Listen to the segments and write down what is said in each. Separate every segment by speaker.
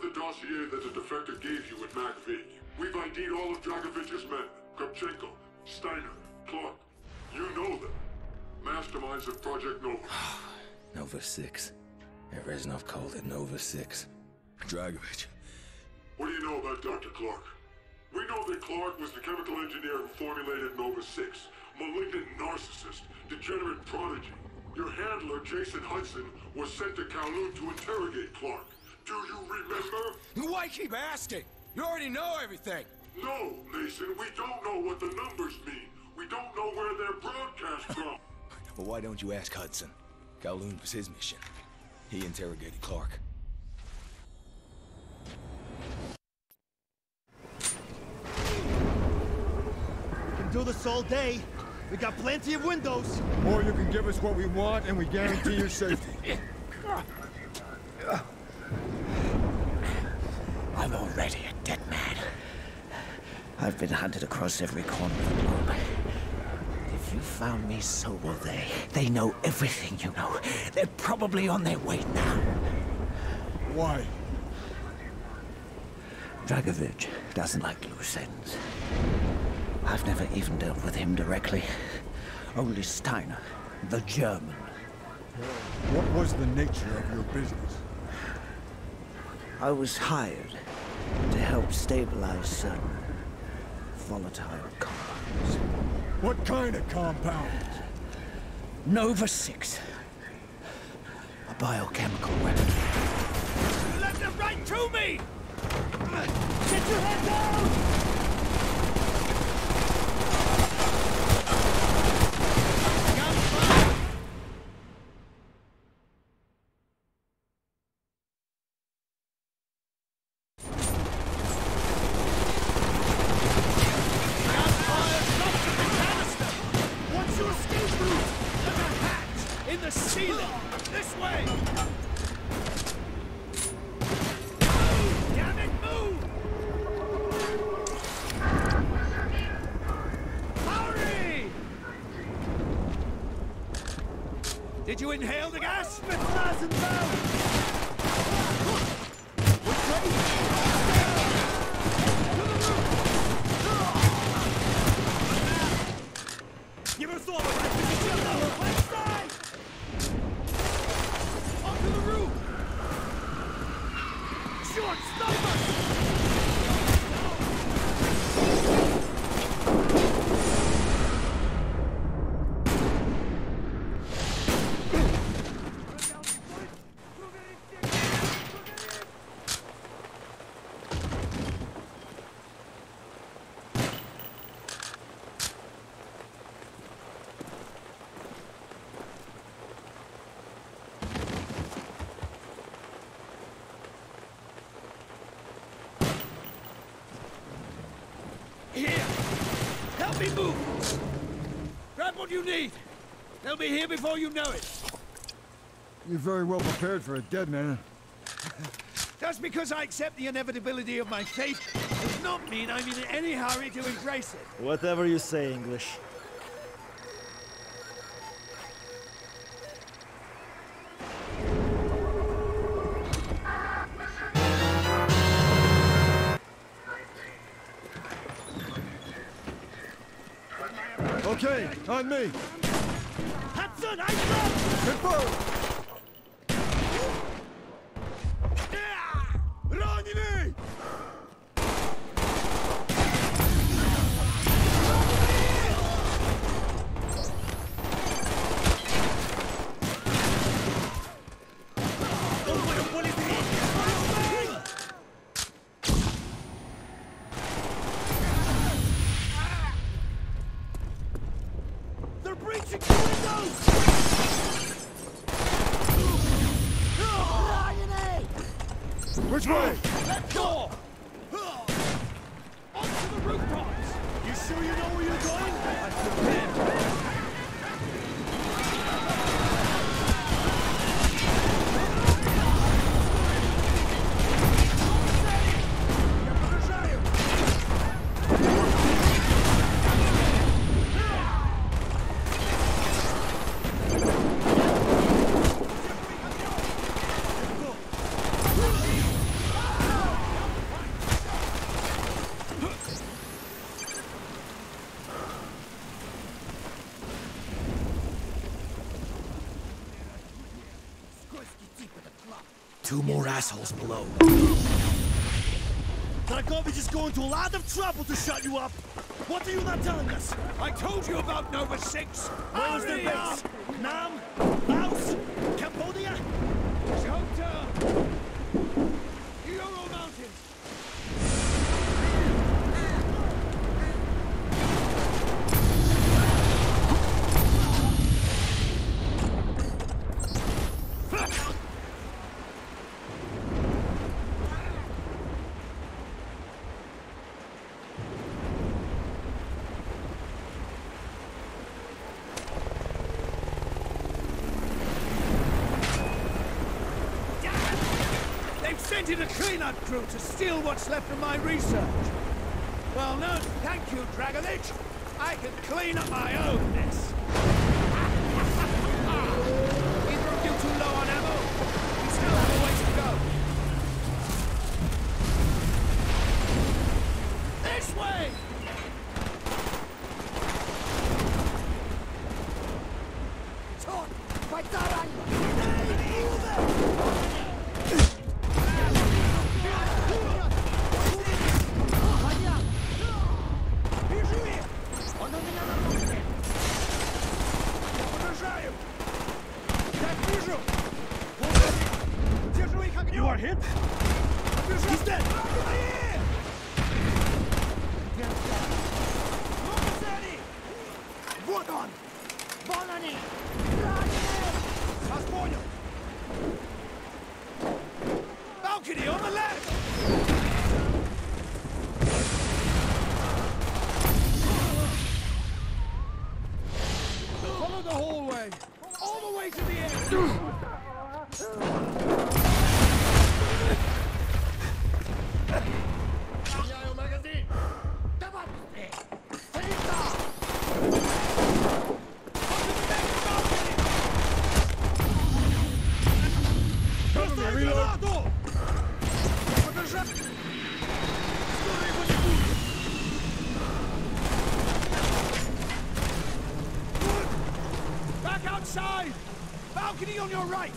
Speaker 1: have the dossier that the defector gave you at MacV. We've ID'd all of Dragovich's men. Kravchenko, Steiner, Clark. You know them. Masterminds of Project Nova.
Speaker 2: Nova 6. Reznov called it Nova 6. Dragovich.
Speaker 1: What do you know about Dr. Clark? We know that Clark was the chemical engineer who formulated Nova 6. Malignant narcissist, degenerate prodigy. Your handler, Jason Hudson, was sent to Kowloon to interrogate Clark. Do you remember?
Speaker 2: Why keep asking? You already know everything.
Speaker 1: No, Mason, we don't know what the numbers mean. We don't know where they're broadcast from.
Speaker 2: Well, why don't you ask Hudson? Kowloon was his mission. He interrogated Clark.
Speaker 3: We can do this all day. We got plenty of windows.
Speaker 4: Or you can give us what we want and we guarantee your safety.
Speaker 5: I'm already a dead man. I've been hunted across every corner of the globe. If you found me, so will they. They know everything you know. They're probably on their way now.
Speaker 4: Why?
Speaker 5: Dragovich doesn't like loose ends. I've never even dealt with him directly. Only Steiner, the German.
Speaker 4: What was the nature of your business?
Speaker 5: I was hired to help stabilize certain volatile compounds.
Speaker 4: What kind of compounds?
Speaker 5: Nova 6. A biochemical weapon.
Speaker 3: You left it right to me! Get your head down! This way. Damn it, move! Did you inhale the gas? Give us all the right position now! Left side! Onto the roof! Short, stop us! Here! Help me move! Grab what you need! They'll be here before you know it!
Speaker 4: You're very well prepared for a dead man.
Speaker 3: Just because I accept the inevitability of my fate does not mean I'm in any hurry to embrace it.
Speaker 6: Whatever you say, English.
Speaker 4: On me.
Speaker 3: Hudson, I drop!
Speaker 4: Confirmed.
Speaker 3: Breaching the windows!
Speaker 4: Which way?
Speaker 3: Let go! Onto the rooftops! You sure you know where you're going? That's the
Speaker 2: two more assholes below.
Speaker 3: Dragovich is going to a lot of trouble to shut you up. What are you not telling us? I told you about Nova 6. Where is their base? Nam? They've sent in a cleanup crew to steal what's left of my research. Well, no, thank you, Dragovich. I can clean up my own mess. Outside! Balcony on your right!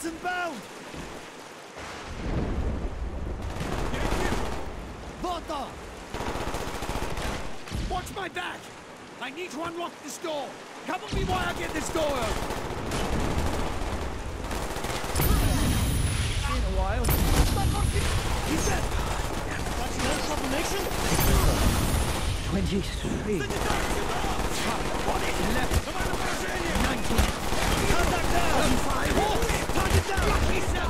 Speaker 3: Garrison bound! Vata! Watch my back! I need to unlock this door! Cover me while I get this door open! Been a while. He's dead! That's no confirmation?
Speaker 5: 23.
Speaker 3: Left? 19. Contact down! 35. Target down!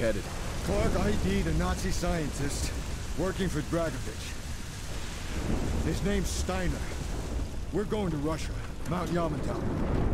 Speaker 2: headed?
Speaker 4: Clark ID'd a Nazi scientist working for Dragovich. His name's Steiner. We're going to Russia, Mount Yamantau.